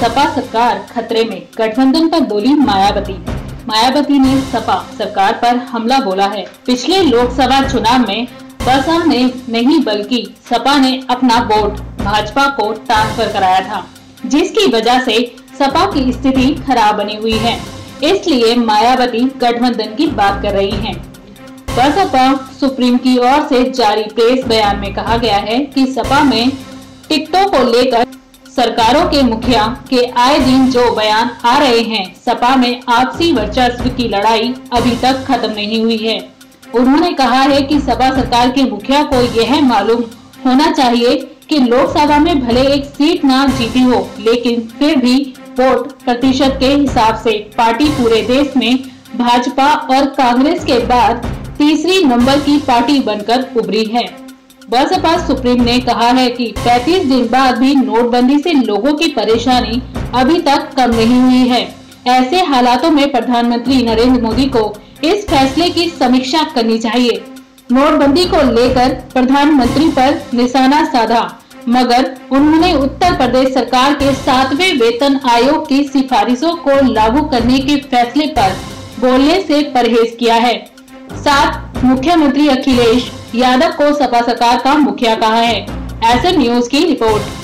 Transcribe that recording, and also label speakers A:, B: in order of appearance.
A: सपा सरकार खतरे में, गठबंधन पर बोली मायावती। मायावती ने सपा सरकार पर हमला बोला है। पिछले लोकसभा चुनाव में बसा ने नहीं, बल्कि सपा ने अपना वोट भाजपा को ट्रांसफ़र कराया था, जिसकी वजह से सपा की स्थिति खराब बनी हुई है। इसलिए मायावती गठबंधन की बात कर रही हैं। बसपा सुप्रीम की ओर से जारी प्रेस बयान में कहा गया है कि सपा में टिकटों को लेकर सरकारों के मुखिया के आए दिन जो बयान आ रहे हैं, सपा में आपसी वर्चस्व की लड़ाई अभी तक खत्म नहीं हुई है। उन्होंने कहा है कि सपा सरकार के मुखिया को यह मालूम होना चाहिए कि लोकसभा में भले एक सीट ना जीती हो, लेकिन फिर भी वोट प्रतिशत के हिसाब से पार्टी पूरे देश में भाजपा और कांग्रेस के बाद तीसरी नंबर की पार्टी बनकर उभरी है। बसपा सुप्रीम ने कहा है कि 35 दिन बाद भी नोटबंदी से लोगों की परेशानी अभी तक कम नहीं हुई है। ऐसे हालातों में प्रधानमंत्री नरेंद्र मोदी को इस फैसले की समीक्षा करनी चाहिए। नोटबंदी को लेकर प्रधानमंत्री पर निशाना साधा, मगर उन्होंने उत्तर प्रदेश सरकार के सातवें वेतन आयोग की सिफारिशों को लागू करने के फैसले पर बोलने से परहेज किया है। साथ मुख्यमंत्री अखिलेश यादव को सपा सरकार का मुखिया कहा है। ऐसे न्यूज़ की रिपोर्ट।